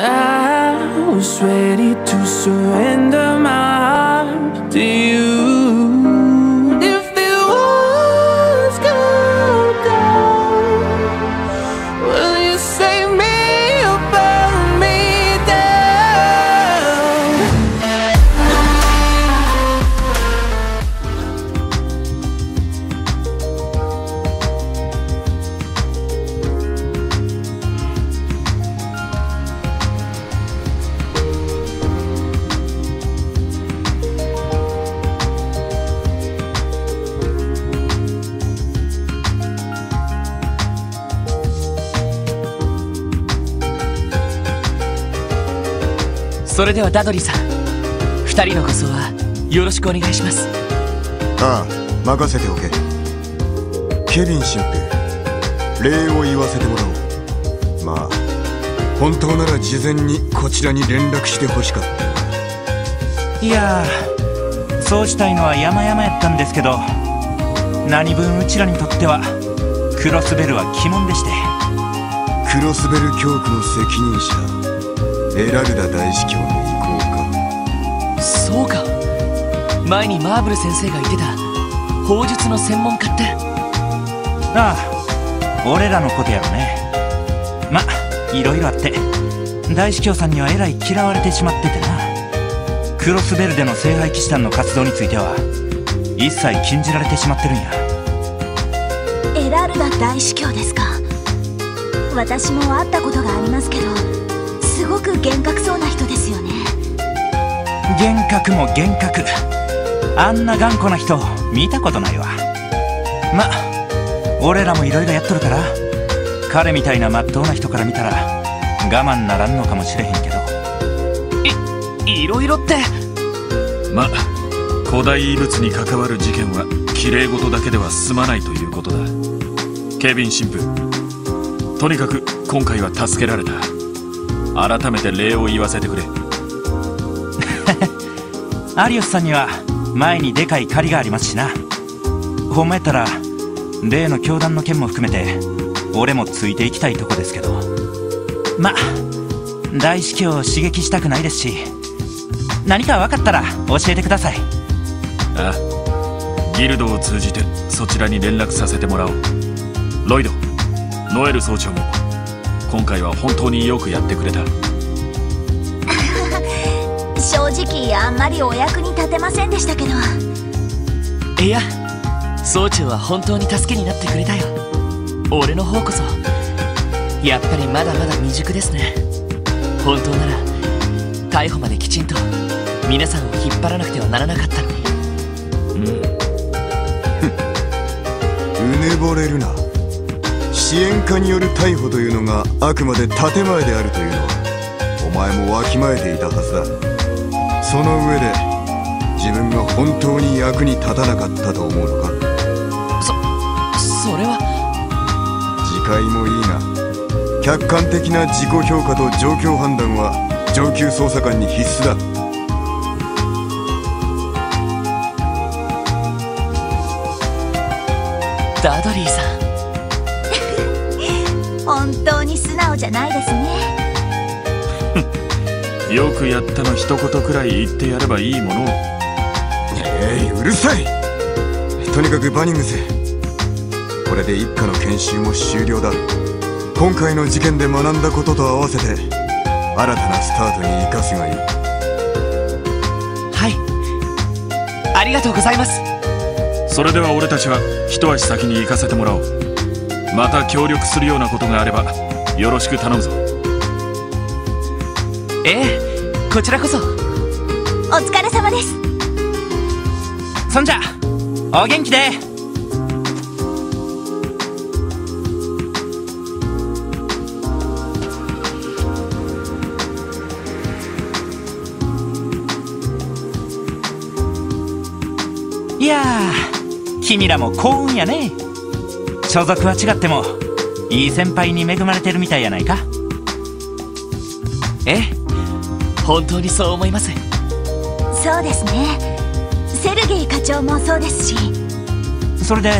I was ready to surrender my heart to you. それではダドリーさん二人の護送はよろしくお願いします。ああ任せておけ。ケビン神父礼を言わせてもらおう。まあ本当なら事前にこちらに連絡してほしかった。いやーそうしたいのは山々やったんですけど何分うちらにとってはクロスベルは鬼門でして。クロスベル教区の責任者エラルダ大司教そうか。前にマーブル先生が言ってた。砲術の専門家って。ああ俺らのことやろね。まいろいろあって。大司教さんにはえらい嫌われてしまっててな。クロスベルでの聖杯騎士団の活動については一切禁じられてしまってるんや。エラルダ大司教ですか。私も会ったことがありますけどすごく厳格そうな人ですよね厳格も厳格あんな頑固な人見たことないわ。ま俺らもいろいろやっとるから。彼みたいな真っ当な人から見たら我慢ならんのかもしれへんけど。いろいろって。ま古代遺物に関わる事件は綺麗事だけでは済まないということだ。ケビン神父。とにかく今回は助けられた。改めて礼を言わせてくれアリオスさんには前にでかい借りがありますしな。ほんまやったら例の教団の件も含めて俺もついていきたいとこですけど。ま大司教を刺激したくないですし何か分かったら教えてください。ああ。ギルドを通じてそちらに連絡させてもらおう。ロイドノエル総長も今回は本当によくやってくれた。正直あんまりお役に立てませんでしたけど。いや総長は本当に助けになってくれたよ。俺の方こそ。やっぱりまだまだ未熟ですね。本当なら逮捕まできちんと皆さんを引っ張らなくてはならなかったのに。うぬぼれるな。支援家による逮捕というのがあくまで建前であるというのはお前もわきまえていたはずだその上で自分が本当に役に立たなかったと思うのか？それは。次回もいいが客観的な自己評価と状況判断は上級捜査官に必須だ。ダドリーさん。本当に素直じゃないですねよくやったの一言くらい言ってやればいいものを。えいうるさい。とにかくバニングスこれで一課の研修も終了だ。今回の事件で学んだことと合わせて新たなスタートに生かすがいい。はい。ありがとうございます。それでは俺たちは一足先に行かせてもらおう。また協力するようなことがあればよろしく頼むぞ。ええこちらこそ。お疲れ様です。そんじゃお元気で。いやー君らも幸運やね。所属は違ってもいい先輩に恵まれてるみたいやないか。え？え本当にそう思います。そうですね。セルゲイ課長もそうですし。それで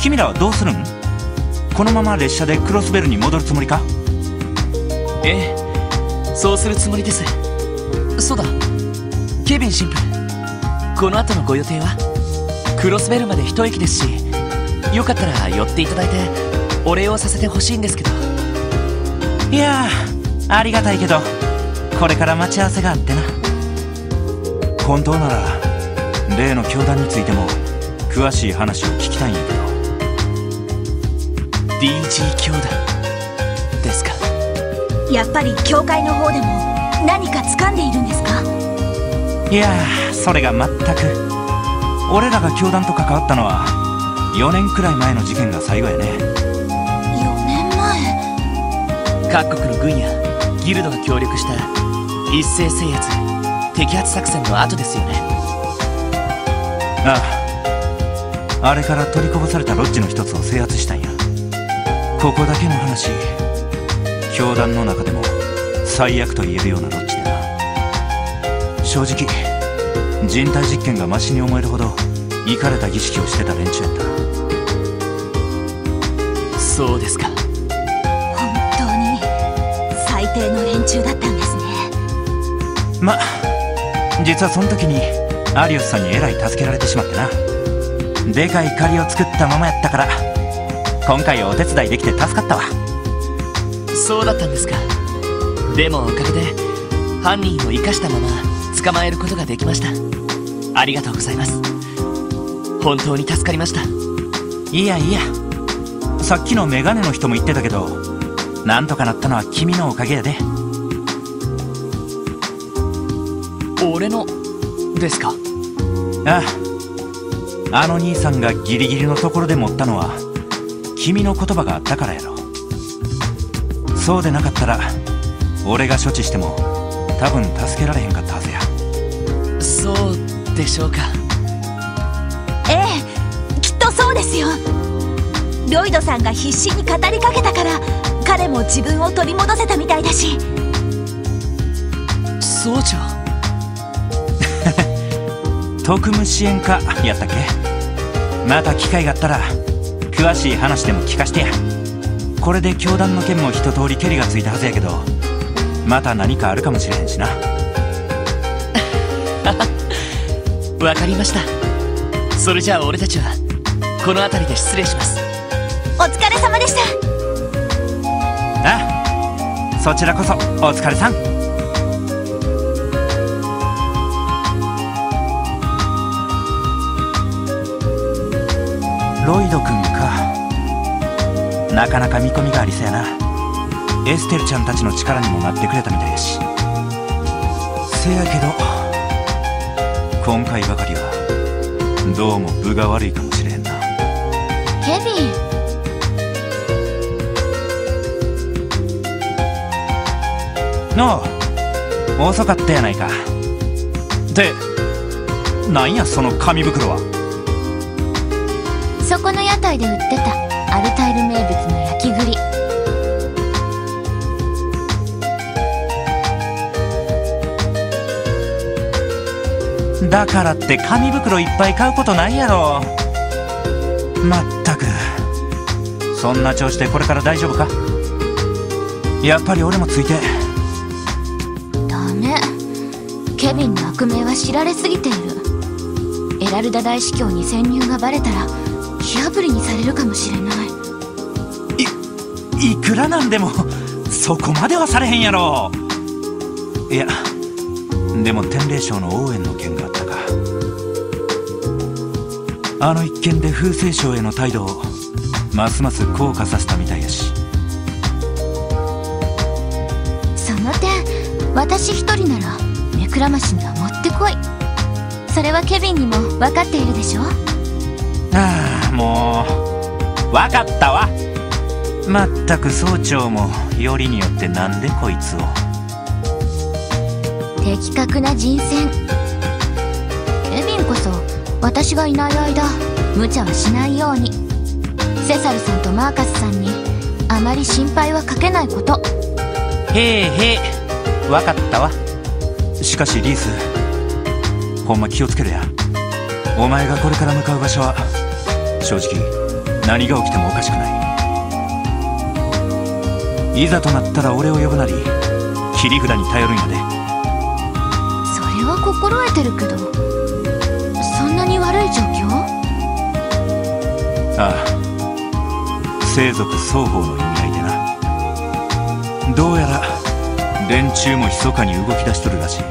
君らはどうするんこのまま列車でクロスベルに戻るつもりか？ええそうするつもりです。そうだ。ケビン神父。この後のご予定は？クロスベルまで一駅ですしよかったら寄っていただいてお礼をさせてほしいんですけど。いやーありがたいけどこれから待ち合わせがあってな。本当なら例の教団についても詳しい話を聞きたいんやけど。DG 教団ですか。やっぱり教会の方でも何か掴んでいるんですか？いやーそれが全く。俺らが教団と関わったのは4年くらい前の事件が最後やね。4年前？各国の軍やギルドが協力した一斉制圧。摘発作戦の後ですよね。ああ。あれから取りこぼされたロッジの一つを制圧したんや。ここだけの話教団の中でも最悪と言えるようなロッジでな。正直人体実験がマシに思えるほどイかれた儀式をしてた連中やったそうですか。本当に最低の連中だったんですねま実はその時にアリオスさんにえらい助けられてしまってな。でかい借りを作ったままやったから今回お手伝いできて助かったわ。そうだったんですか。でもおかげで犯人を生かしたまま捕まえることができました。ありがとうございます。本当に助かりました。いやいや。さっきのメガネの人も言ってたけどなんとかなったのは君のおかげやで俺のですか？ああ。あの兄さんがギリギリのところで持ったのは君の言葉があったからやろ。そうでなかったら俺が処置しても多分助けられへんかったはずや。そうでしょうか？ええきっとそうですよ。ロイドさんが必死に語りかけたから彼も自分を取り戻せたみたいだし。総長特務支援課やったっけ？また機会があったら詳しい話でも聞かしてや。これで教団の件も一通りケリがついたはずやけどまた何かあるかもしれへんしな。わかりました。それじゃあ俺たちはこの辺りで失礼します。お疲れ様でした。あそちらこそお疲れさんロイド君か。なかなか見込みがありそうやな。エステルちゃんたちの力にもなってくれたみたいやし。せやけど今回ばかりはどうも分が悪いかもしれへんな。ケビン。のう遅かったやないか。でなんやその紙袋はそこの屋台で売ってたアルタイル名物の焼き栗。だからって紙袋いっぱい買うことないやろ。まったく。そんな調子でこれから大丈夫か？やっぱり俺もついて。ダメ。ケビンの悪名は知られすぎている。エラルダ大司教に潜入がバレたら火あぶりにされるかもしれない。いくらなんでもそこまではされへんやろ。いやでも天霊賞の応援の件があったか。あの一件で風星賞への態度をますます硬化させたみたいやし。その点私一人なら目くらましにはもってこい。それはケビンにも分かっているでしょ？ああもう分かったわ。まったく総長もよりによってなんでこいつを。的確な人選。ケビンこそ私がいない間無茶はしないように。セサルさんとマーカスさんにあまり心配はかけないこと。へえへえ分かったわ。しかしリースほんま気をつけるや。お前がこれから向かう場所は正直何が起きてもおかしくない。いざとなったら俺を呼ぶなり切り札に頼るんやで。それは心得てるけどそんなに悪い状況？ああ。生族双方の意味合いでな。どうやら連中も密かに動き出しとるらしい。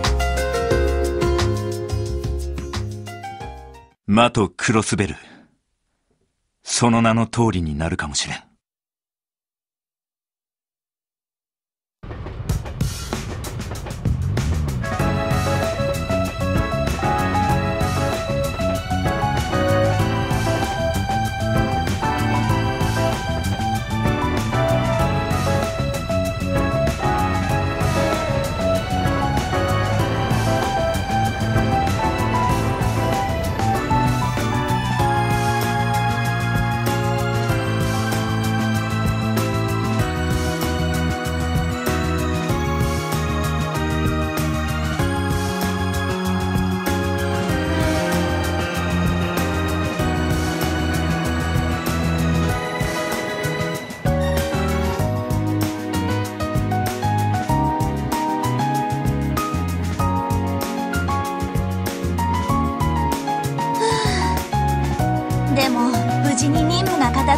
魔とクロスベルその名の通りになるかもしれん。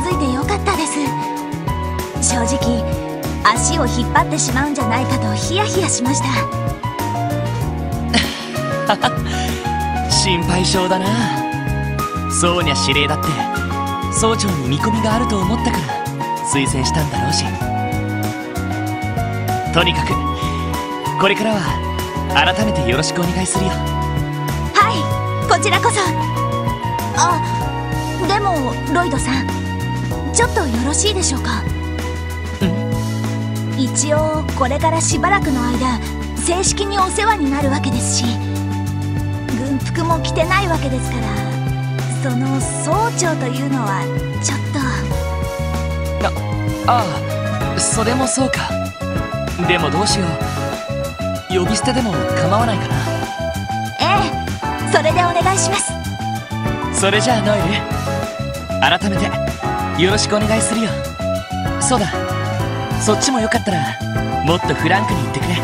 任務が片付いてよかったです。正直足を引っ張ってしまうんじゃないかとヒヤヒヤしました。心配性だな。ソーニャ司令だって総長に見込みがあると思ったから推薦したんだろうし。とにかくこれからは改めてよろしくお願いするよ。はいこちらこそ。あでもロイドさんちょっとよろしいでしょうか？一応これからしばらくの間正式にお世話になるわけですし軍服も着てないわけですからその総長というのはちょっと。ああそれもそうか。でもどうしよう。呼び捨てでも構わないかな。ええそれでお願いします。それじゃあノエル。改めてよろしくお願いするよ。そうだ。そっちもよかったらもっとフランクに言ってくれ。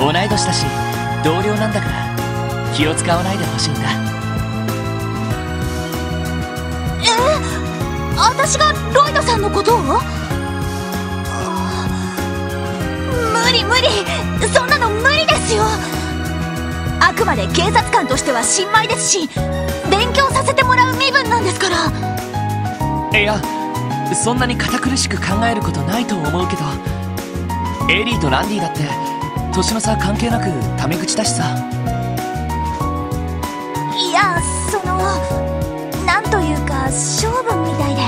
同い年だし同僚なんだから気を使わないでほしいんだ。私がロイドさんのことを？無理無理。そんなの無理ですよ。あくまで警察官としては新米ですし勉強させてもらう身分なんですから。いやそんなに堅苦しく考えることないと思うけどエリーとランディだって年の差関係なくタメ口だしさ。いやそのなんというか勝負みたいで。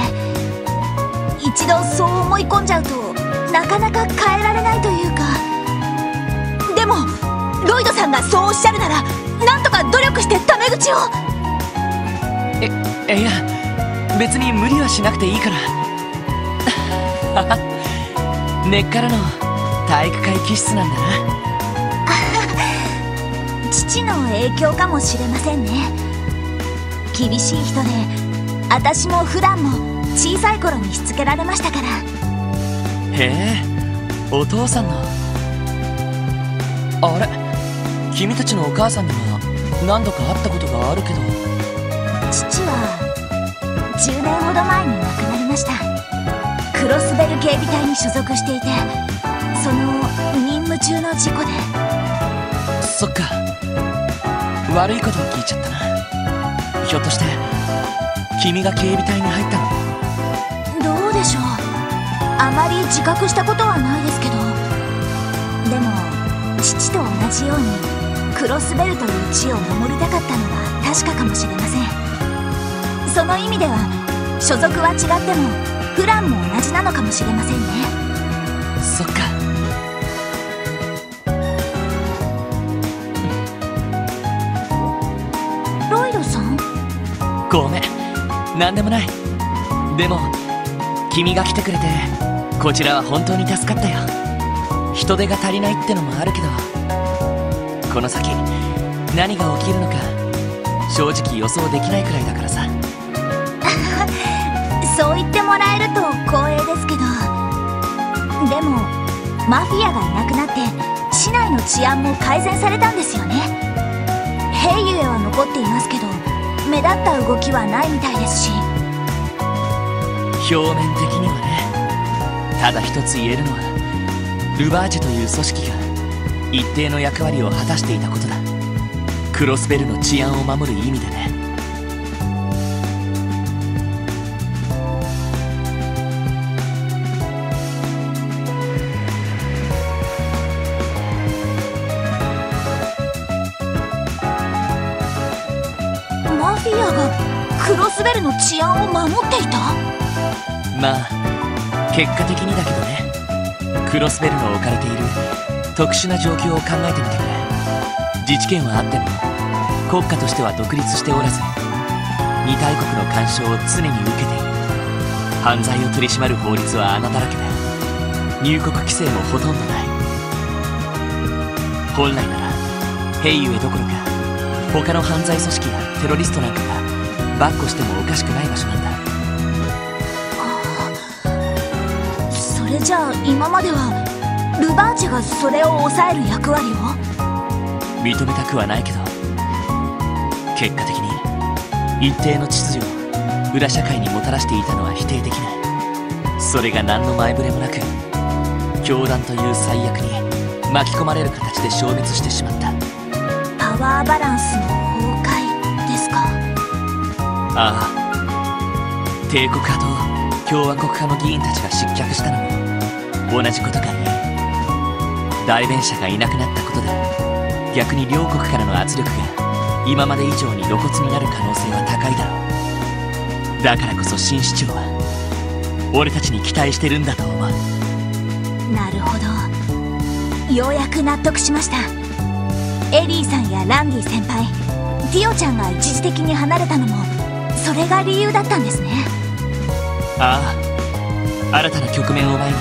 一度そう思い込んじゃうとなかなか変えられないというか。でもロイドさんがそうおっしゃるならなんとか努力してタメ口を。えいや別に無理はしなくていいから。根っからの体育会気質なんだな。父の影響かもしれませんね。厳しい人で私も普段も小さい頃にしつけられましたから。へえお父さんの。あれ君たちのお母さんには何度か会ったことがあるけど。父は10年ほど前に亡くなりました。クロスベル警備隊に所属していてその任務中の事故で。そっか。悪いことを聞いちゃったな。ひょっとして君が警備隊に入ったの？どうでしょう。あまり自覚したことはないですけど。でも父と同じようにクロスベルという地を守りたかったのは確かかもしれませんその意味では所属は違ってもプランも同じなのかもしれませんね。そっか。ロイドさん？ごめん。何でもない。でも君が来てくれてこちらは本当に助かったよ。人手が足りないってのもあるけど。この先何が起きるのか正直予想できないくらいだからさ言ってもらえると光栄ですけどでもマフィアがいなくなって市内の治安も改善されたんですよね。ヘイユエは残っていますけど目立った動きはないみたいですし。表面的にはねただ一つ言えるのはルバーチェという組織が一定の役割を果たしていたことだ。クロスベルの治安を守る意味でね。スベルの治安を守っていた？まあ結果的にだけどね。クロスベルの置かれている特殊な状況を考えてみてくれ。自治権はあっても国家としては独立しておらず二大国の干渉を常に受けている。犯罪を取り締まる法律は穴だらけで入国規制もほとんどない。本来ならヘイユエどころか他の犯罪組織やテロリストなんかが跋扈してもおかしくない場所なんだ。それじゃあ今まではルバーチェがそれを抑える役割を？認めたくはないけど結果的に一定の秩序を裏社会にもたらしていたのは否定できない。それが何の前触れもなく教団という最悪に巻き込まれる形で消滅してしまった。パワーバランスのああ。帝国派と共和国派の議員たちが失脚したのも同じことが言え代弁者がいなくなったことで逆に両国からの圧力が今まで以上に露骨になる可能性は高いだろう。だからこそ新市長は俺たちに期待してるんだと思う。なるほど。ようやく納得しました。エリーさんやランギー先輩ティオちゃんが一時的に離れたのもそれが理由だったんですね。ああ。新たな局面を前に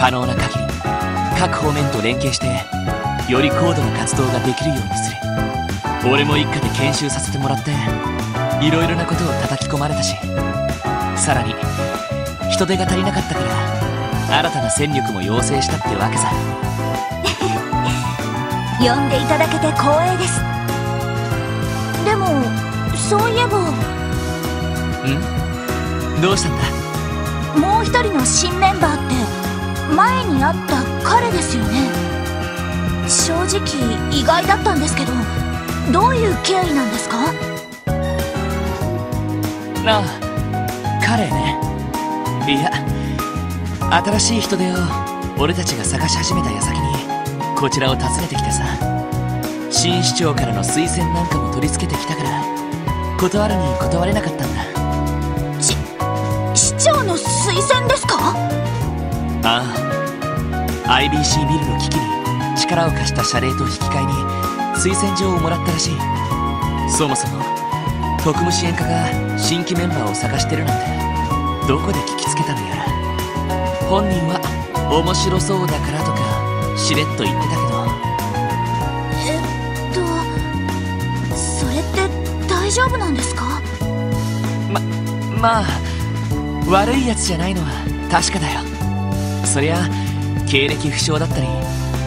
可能な限り各方面と連携してより高度な活動ができるようにする。俺も一家で研修させてもらっていろいろなことを叩き込まれたし。さらに人手が足りなかったから新たな戦力も要請したってわけさ。呼んでいただけて光栄です。でもそういえばん？どうしたんだもう一人の新メンバーって前に会った彼ですよね。正直意外だったんですけどどういう経緯なんですか？なあ彼ね。いや新しい人手を俺たちが探し始めた矢先にこちらを訪ねてきてさ新市長からの推薦なんかも取り付けてきたから断るに断れなかったんだの推薦ですか？ああ。IBC ビルの危機に力を貸した謝礼と引き換えに推薦状をもらったらしい。そもそも特務支援課が新規メンバーを探してるなんてどこで聞きつけたのやら。本人は面白そうだからとかしれっと言ってたけど。えっとそれって大丈夫なんですか？ままあ悪いやつじゃないのは確かだよ。そりゃ経歴不詳だったり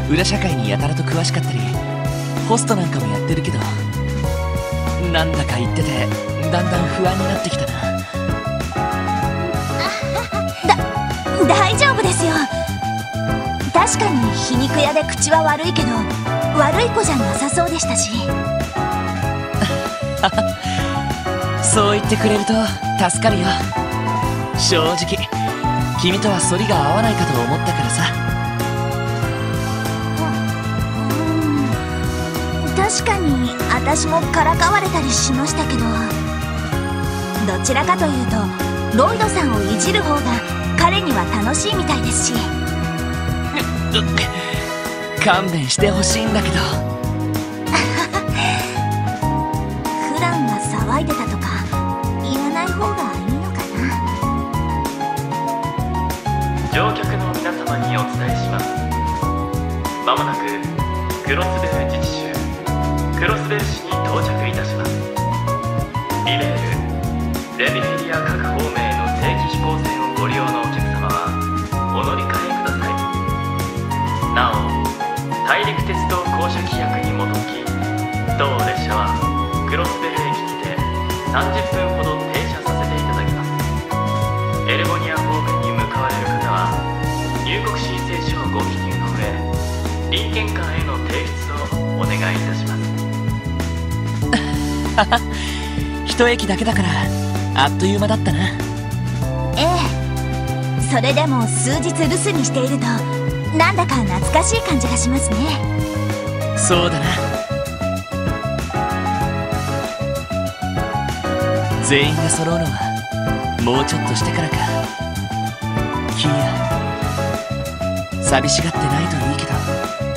裏社会にやたらと詳しかったりホストなんかもやってるけどなんだか言っててだんだん不安になってきたな。大丈夫ですよ。確かに皮肉屋で口は悪いけど悪い子じゃなさそうでしたし。そう言ってくれると助かるよ正直君とは反りが合わないかと思ったからさ。うん。確かに私もからかわれたりしましたけどどちらかというとロイドさんをいじる方が彼には楽しいみたいですし。勘弁してほしいんだけど様にお伝えします。まもなくクロスベル自治州クロスベル市に到着いたします。リメールレミフィリア各方面への定期飛行船をご利用のお客様はお乗り換えください車規約に基づき当列車はクロスベル駅にて30分ほど停車させていただきます。エルゴニア方面入国申請書をご記入の上臨検官への提出をお願いいたします。一駅だけだからあっという間だったな。ええ。それでも数日留守にしているとなんだか懐かしい感じがしますね。そうだな。全員が揃うのはもうちょっとしてからか。キーヤ寂しがってないといいけど。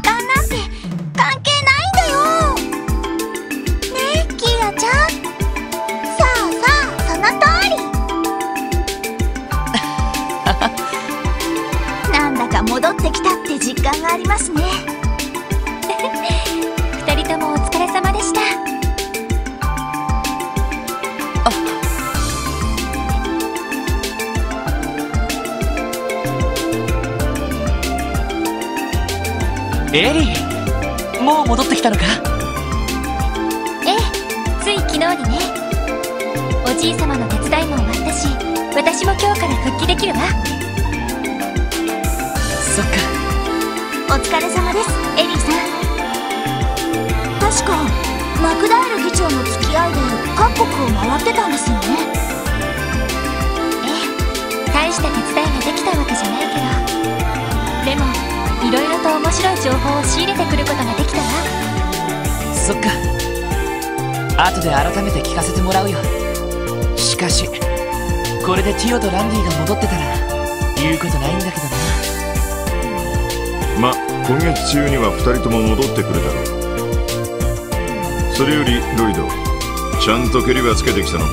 時間なエリーもう戻ってきたのか？ええつい昨日にね。おじい様の手伝いも終わったし私も今日から復帰できるわ。そっか。お疲れ様ですエリーさん。確かマクダール議長の付き合いで各国を回ってたんですよね。ええ大した手伝いができたわけじゃないけど。でもいろいろと面白い情報を仕入れてくることができたわ。そっか。後で改めて聞かせてもらうよ。しかしこれでティオとランディが戻ってたら言うことないんだけどな。ま今月中には2人とも戻ってくるだろうそれよりロイドちゃんと蹴りはつけてきたのか？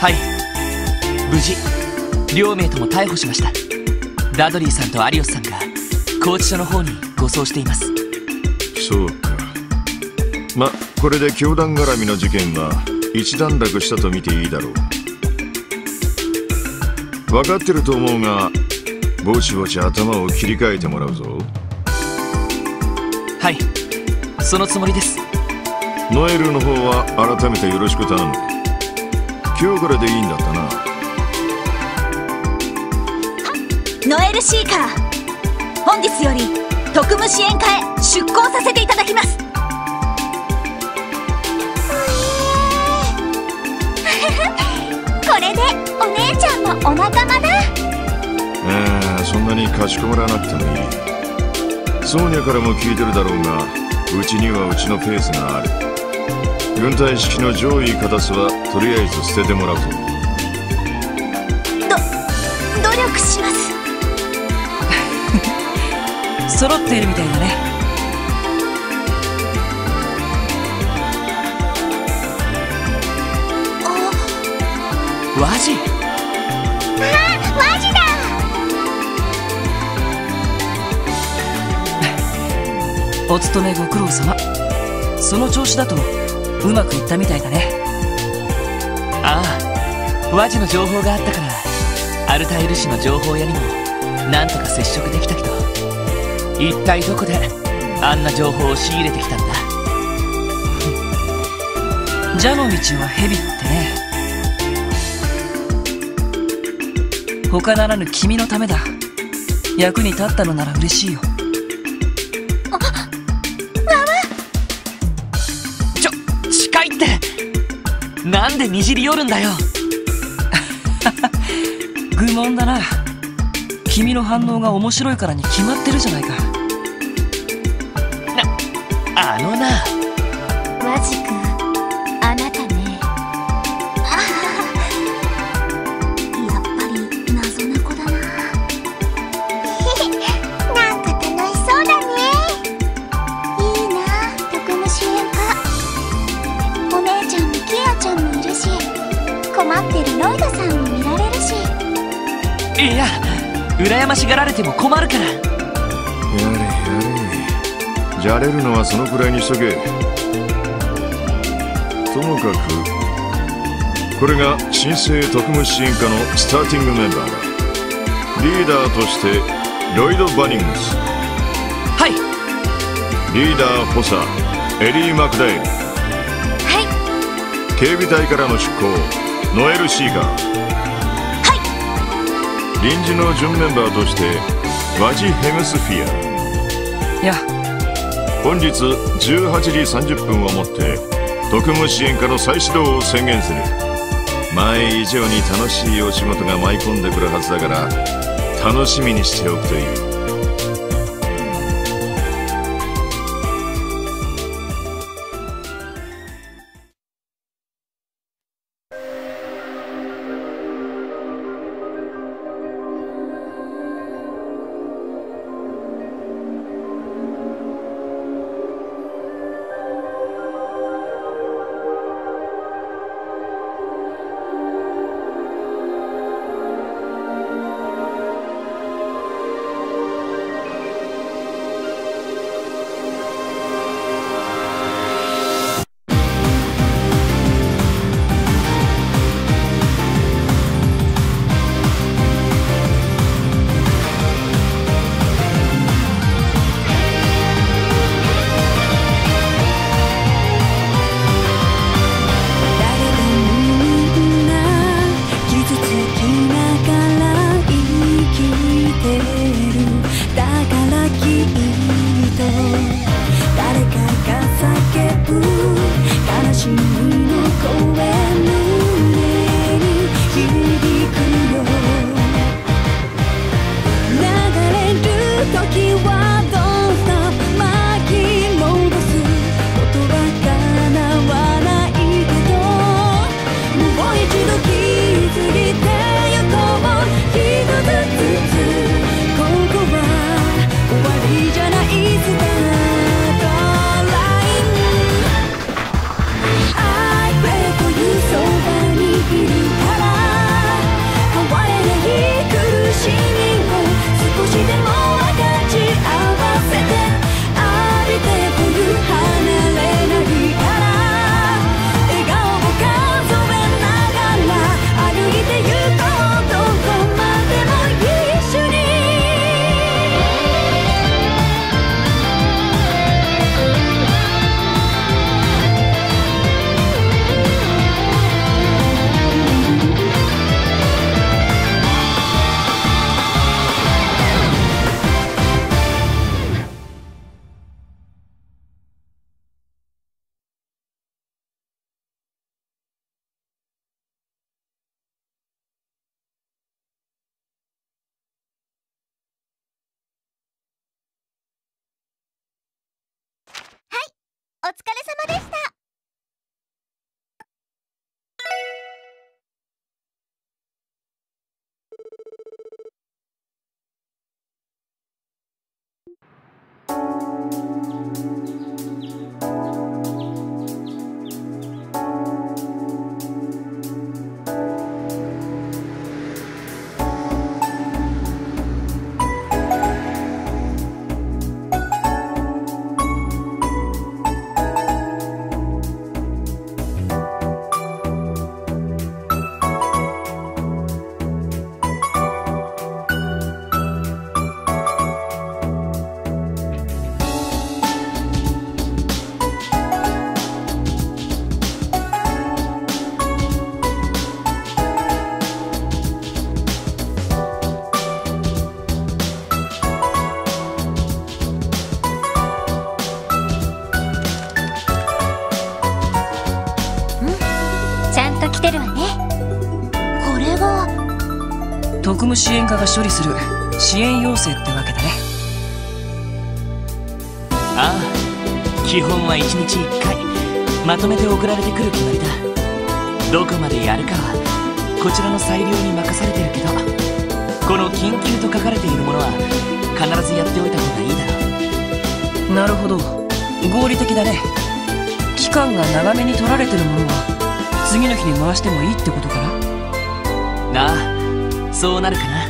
はい。無事両名とも逮捕しましたダドリーさんとアリオスさんが拘置所の方に護送しています。そうか。まこれで教団絡みの事件は一段落したと見ていいだろう。分かってると思うがぼちぼち頭を切り替えてもらうぞ。はい。そのつもりです。ノエルの方は改めてよろしく頼む。今日からでいいんだったなノエルシーカー本日より特務支援課へ出向させていただきます。これでお姉ちゃんもお仲間だ。ああそんなにかしこまらなくてもいい。ソーニャからも聞いてるだろうがうちにはうちのペースがある。軍隊式の上位片スはとりあえず捨ててもらうぞ揃っているみたいだね。ワジマジだ。お勤めご苦労様。その調子だとうまくいったみたいだね。ああワジの情報があったからアルタイル市の情報屋にもなんとか接触できたけど一体どこであんな情報を仕入れてきたんだ？蛇の道は蛇ってね。他ならぬ君のためだ。役に立ったのなら嬉しいよ。ちょ近いって。なんでにじり寄るんだよ。愚問だな君の反応が面白いからに決まってるじゃないか。なあのな。ワジ君あなたね。やっぱり謎な子だな。なんか楽しそうだね。いいな。特務支援課お姉ちゃんもキアちゃんもいるし困ってるロイドさんも見られるし。いや羨ましがられても困るから。やれやれ。じゃれるのはそのくらいにしとけ。ともかくこれが新生特務支援課のスターティングメンバーだ。リーダーとしてロイド・バニングス。はい。リーダー補佐エリー・マクダイル。はい。警備隊からの出向ノエル・シーガー臨時の準メンバーとしてワジ・ヘムスフィア。いや。本日18時30分をもって特務支援課の再始動を宣言する。前以上に楽しいお仕事が舞い込んでくるはずだから楽しみにしておくといい even more 支援課が処理する支援要請ってわけだね。ああ基本は1日1回。まとめて送られてくる決まりだ。どこまでやるかはこちらの裁量に任されてるけどこの緊急と書かれているものは必ずやっておいた方がいいだろなるほど。合理的だね。期間が長めに取られてるものは次の日に回してもいいってことかな？なあそうなるかな。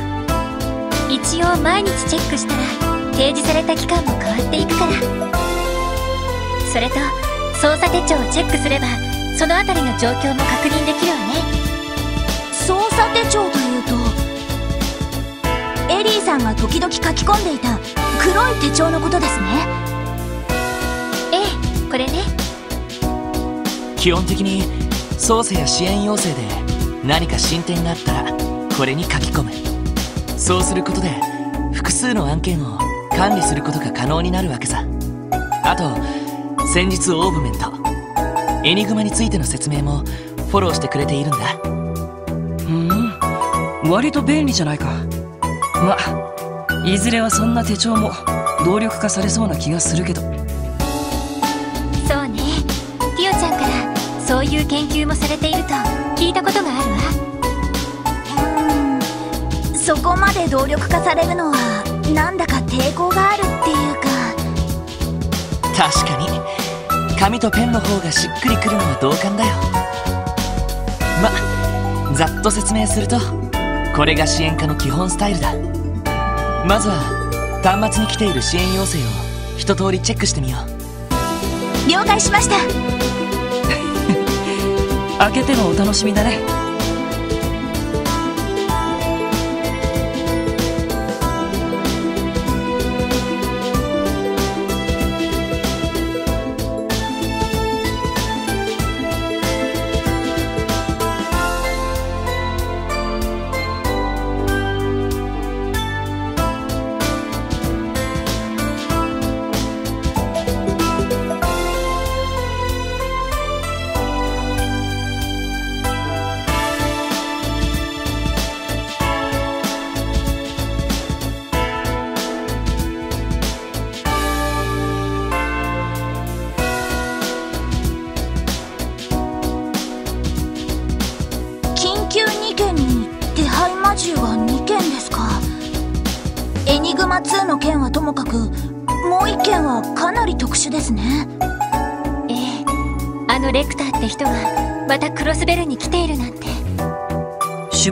一応毎日チェックしたら提示された期間も変わっていくから。それと捜査手帳をチェックすればそのあたりの状況も確認できるわね。捜査手帳というとエリーさんが時々書き込んでいた黒い手帳のことですね。ええこれね。基本的に捜査や支援要請で何か進展があったらこれに書き込む。そうすることで複数の案件を管理することが可能になるわけさ。あと先日オーブメントエニグマについての説明もフォローしてくれているんだ。うん。割と便利じゃないか。まいずれはそんな手帳も動力化されそうな気がするけど。そうね。ティオちゃんからそういう研究もされていると聞いたことがあるわそこまで動力化されるのはなんだか抵抗があるっていうか。確かに。紙とペンの方がしっくりくるのは同感だよ。まざっと説明するとこれが支援課の基本スタイルだ。まずは端末に来ている支援要請を一通りチェックしてみよう。了解しました。開けてのお楽しみだね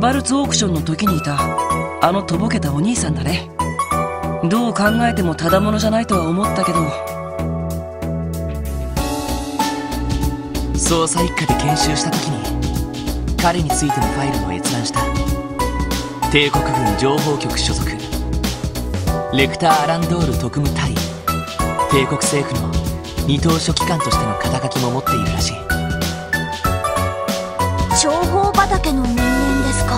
バルツオークションの時にいた。あのとぼけたお兄さんだね。どう考えてもただものじゃないとは思ったけど。捜査一課で研修した時に彼についてのファイルを閲覧した。帝国軍情報局所属。レクター・アランドール特務隊。帝国政府の二等書記官としての肩書きも持っているらしい。情報畑のですか。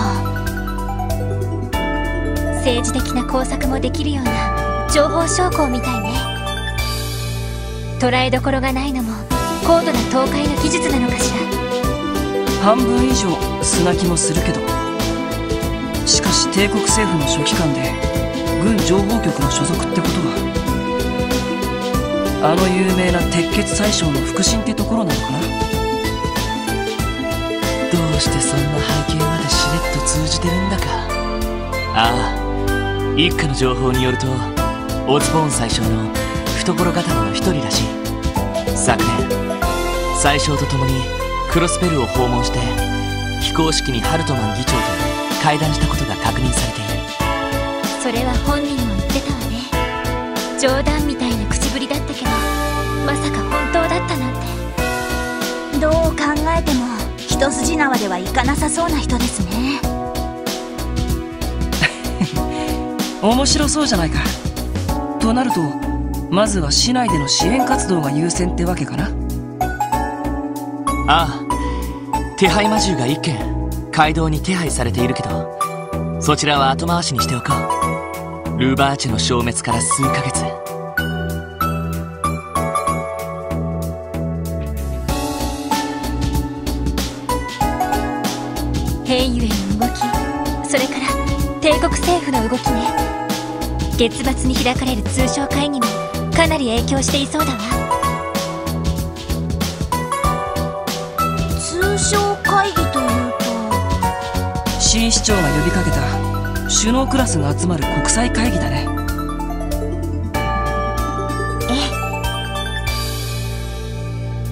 政治的な工作もできるような情報将校みたいね。捉えどころがないのも高度な倒壊の技術なのかしら。半分以上砂気もするけど。しかし帝国政府の書記官で軍情報局の所属ってことはあの有名な鉄血宰相の腹心ってところなのかな。どうしてそんな背景までしれっと通じてるんだか。ああ一家の情報によるとオズボーン宰相の懐刀の一人らしい。昨年宰相と共にクロスペルを訪問して非公式にハルトマン議長と会談したことが確認されている。それは本人も言ってたわね。冗談みたいな口ぶりだったけどまさか本当だったなんて。どう考えても一筋縄ではいかなさそうな人ですね。面白そうじゃないか。となるとまずは市内での支援活動が優先ってわけかな。ああ。手配魔獣が一件街道に手配されているけどそちらは後回しにしておこう。ルーバーチェの消滅から数ヶ月帝国政府の動きね。月末に開かれる通商会議もかなり影響していそうだわ。通商会議というと。新市長が呼びかけた首脳クラスが集まる国際会議だね。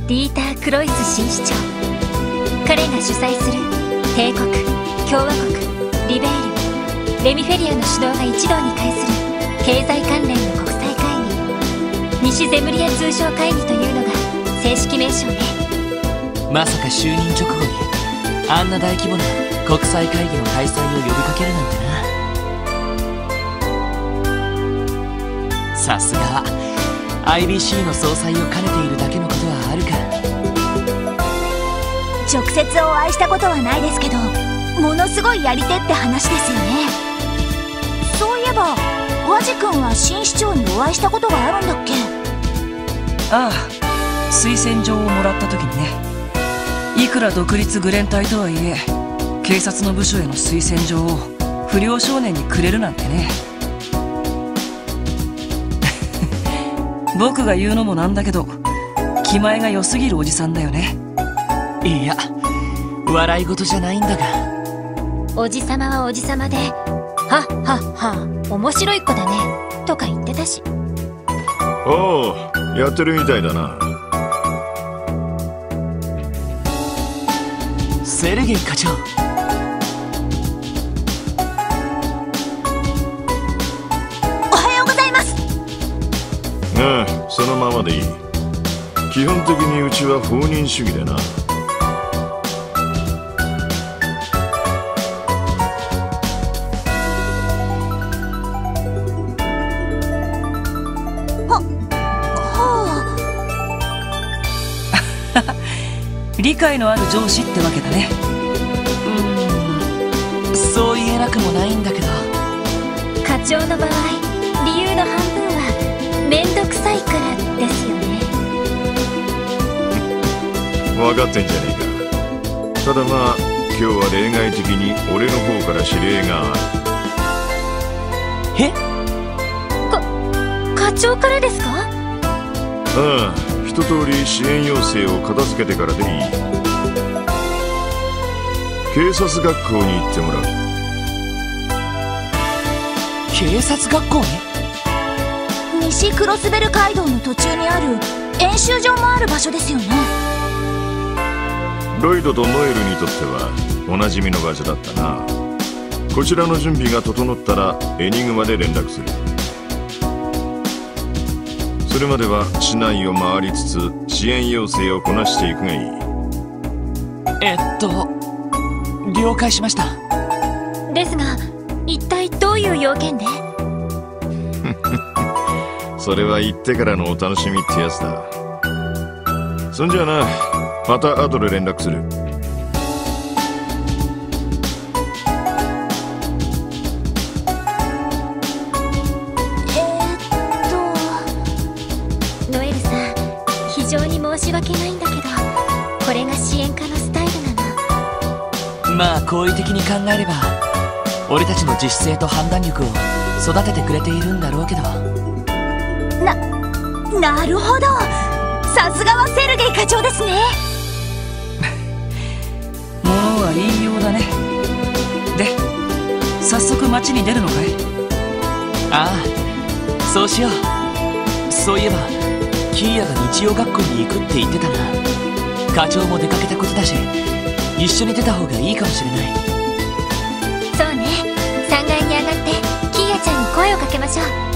ディーター・クロイス新市長。彼が主催する帝国共和国リベールレミフェリアの主導が一堂に会する経済関連の国際会議西ゼムリア通商会議というのが正式名称ね。まさか就任直後にあんな大規模な国際会議の開催を呼びかけるなんてな。さすが。IBC の総裁を兼ねているだけのことはあるか。直接お会いしたことはないですけどものすごいやり手って話ですよねば和地君は新市長にお会いしたことがあるんだっけ？ああ推薦状をもらった時にね。いくら独立グレン隊とはいえ警察の部署への推薦状を不良少年にくれるなんてね。僕が言うのもなんだけど気前が良すぎるおじさんだよね。いや笑い事じゃないんだが。おじさまはおじさまではっはっは面白い子だねとか言ってたし。おおやってるみたいだな。セルゲイ課長。おはようございます。ああそのままでいい。基本的にうちは放任主義でな理解のある上司ってわけだね。うーん。そう言えなくもないんだけど。課長の場合理由の半分はめんどくさいからですよね。分かってんじゃねえか。ただまあ今日は例外的に俺の方から指令がある。え？課長からですか？ああ一通り支援要請を片付けてからでいい。警察学校に行ってもらう。警察学校に西クロスベル街道の途中にある演習場もある場所ですよね。ロイドとノエルにとってはおなじみの場所だったな。こちらの準備が整ったらエニグマで連絡するそれまでは市内を回りつつ支援要請をこなしていくがいい。えっと了解しました。ですが一体どういう要件で？それは行ってからのお楽しみってやつだ。そんじゃあな。また後で連絡する好意的に考えれば俺たちの自主性と判断力を育ててくれているんだろうけど。とななるほど。さすがはセルゲイ課長ですね。ものは言いようだね。で早速街に出るのかい？ああそうしよう。そういえばキーヤが日曜学校に行くって言ってたな。課長も出かけたことだし一緒に出た方がいいかもしれない。そうね。3階に上がってキーヤちゃんに声をかけましょう。